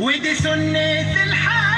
ودي سنة الحق